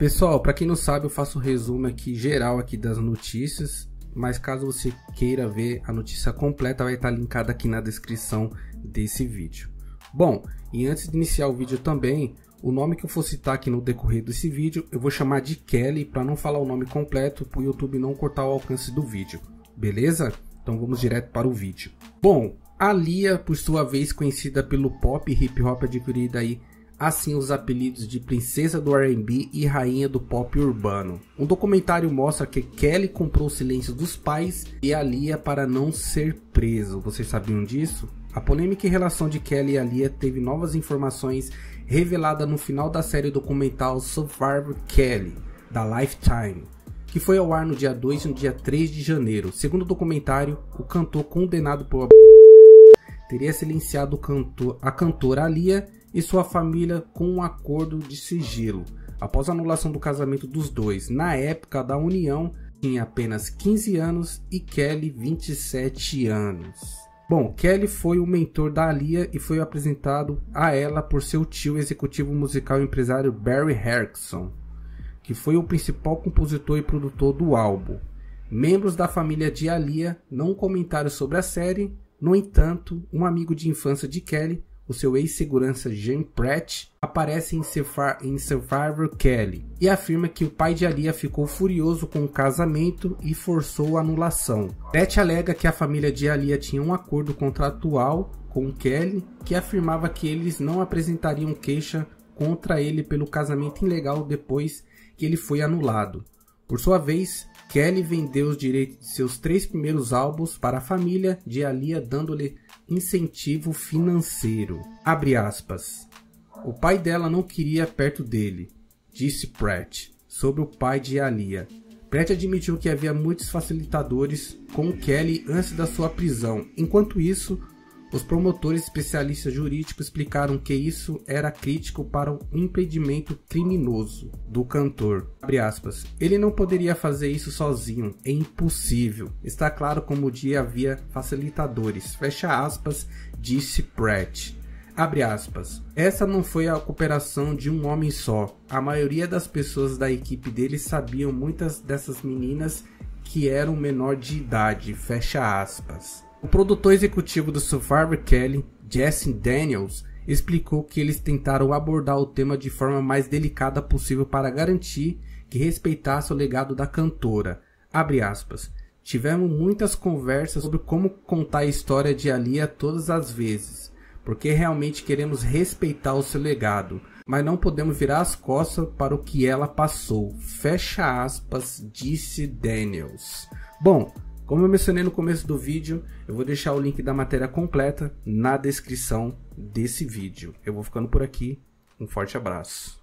Pessoal, para quem não sabe, eu faço um resumo aqui geral aqui das notícias, mas caso você queira ver a notícia completa, vai estar linkada aqui na descrição desse vídeo. Bom, e antes de iniciar o vídeo também, o nome que eu for citar aqui no decorrer desse vídeo, eu vou chamar de Kelly para não falar o nome completo, para o YouTube não cortar o alcance do vídeo, beleza? Então vamos direto para o vídeo. Bom, a Lia, por sua vez conhecida pelo pop e hip hop adquirida aí assim os apelidos de princesa do R&B e rainha do pop urbano. Um documentário mostra que Kelly comprou o silêncio dos pais e a Lia para não ser preso. Vocês sabiam disso? A polêmica relação de Kelly e a Lia teve novas informações reveladas no final da série documental Survivor Kelly, da Lifetime, que foi ao ar no dia 2 e no dia 3 de janeiro. Segundo o documentário, o cantor condenado por teria silenciado cantor, a cantora Lia e sua família com um acordo de sigilo. Após a anulação do casamento dos dois, na época da união, tinha apenas 15 anos e Kelly 27 anos. Bom, Kelly foi o mentor da Alia e foi apresentado a ela por seu tio executivo musical e empresário Barry Harrison, que foi o principal compositor e produtor do álbum. Membros da família de Alia não comentaram sobre a série, no entanto, um amigo de infância de Kelly o seu ex-segurança Jean Pratt, aparece em, em Survivor Kelly e afirma que o pai de Alia ficou furioso com o casamento e forçou a anulação. Pratt alega que a família de Alia tinha um acordo contratual com Kelly que afirmava que eles não apresentariam queixa contra ele pelo casamento ilegal depois que ele foi anulado. Por sua vez, Kelly vendeu os direitos de seus três primeiros álbuns para a família de Alia, dando-lhe incentivo financeiro. O pai dela não queria perto dele, disse Pratt, sobre o pai de Alia. Pratt admitiu que havia muitos facilitadores com Kelly antes da sua prisão. Enquanto isso, os promotores especialistas jurídicos explicaram que isso era crítico para o impedimento criminoso do cantor. Ele não poderia fazer isso sozinho, é impossível. Está claro como o dia havia facilitadores. Fecha aspas, disse Pratt. Abre aspas. Essa não foi a cooperação de um homem só. A maioria das pessoas da equipe dele sabiam muitas dessas meninas que eram menor de idade. Fecha aspas. O produtor executivo do Survivor Kelly, Jesse Daniels, explicou que eles tentaram abordar o tema de forma mais delicada possível para garantir que respeitasse o legado da cantora. Tivemos muitas conversas sobre como contar a história de Alia todas as vezes, porque realmente queremos respeitar o seu legado, mas não podemos virar as costas para o que ela passou. Fecha aspas, disse Daniels. Bom, como eu mencionei no começo do vídeo, eu vou deixar o link da matéria completa na descrição desse vídeo. Eu vou ficando por aqui. Um forte abraço.